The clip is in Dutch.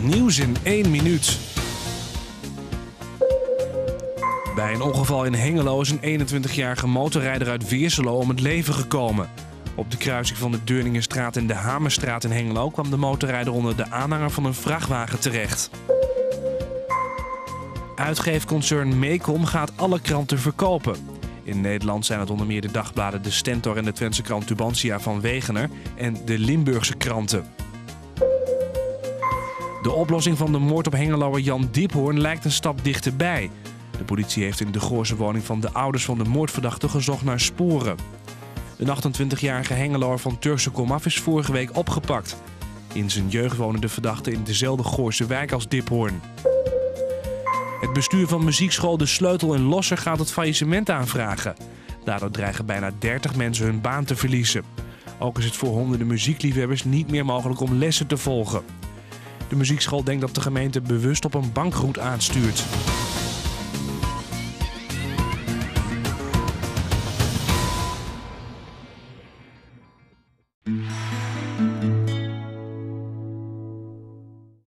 Nieuws in 1 minuut. Bij een ongeval in Hengelo is een 21-jarige motorrijder uit Weerselo om het leven gekomen. Op de kruising van de Deurningenstraat en de Hamerstraat in Hengelo kwam de motorrijder onder de aanhanger van een vrachtwagen terecht. Uitgeefconcern Mecom gaat alle kranten verkopen. In Nederland zijn het onder meer de dagbladen De Stentor en de Twentse krant Tubantia van Wegener en de Limburgse kranten. De oplossing van de moord op Hengeloer Jan Diephoorn lijkt een stap dichterbij. De politie heeft in de Goorse woning van de ouders van de moordverdachte gezocht naar sporen. Een 28-jarige Hengeloer van Turkse komaf is vorige week opgepakt. In zijn jeugd woonde de verdachte in dezelfde Goorse wijk als Diphoorn. Het bestuur van muziekschool De Sleutel in Losser gaat het faillissement aanvragen. Daardoor dreigen bijna 30 mensen hun baan te verliezen. Ook is het voor honderden muziekliefhebbers niet meer mogelijk om lessen te volgen. De muziekschool denkt dat de gemeente bewust op een bankroet aanstuurt.